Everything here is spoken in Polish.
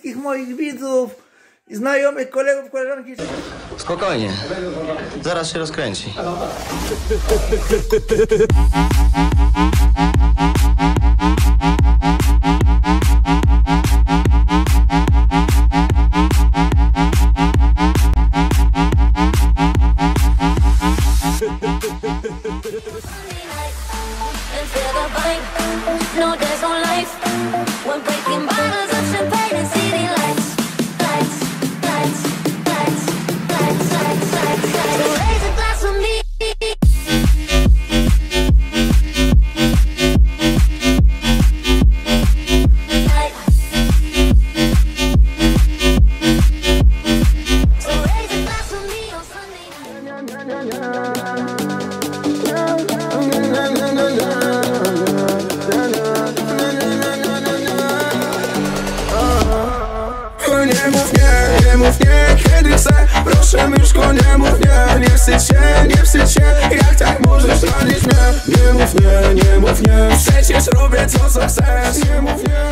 Wszystkich moich widzów, i znajomych, kolegów, koleżanki. Spokojnie. Zaraz się rozkręci. No, there's no life when breaking Nie mów nie, nie mów nie, kiedy chcę Proszę myszko, nie mów nie Nie wstydź się, nie wstydź się Jak tak możesz ranić mnie. Nie mów nie, nie mów nie Przecież robię to co chcesz Nie mów nie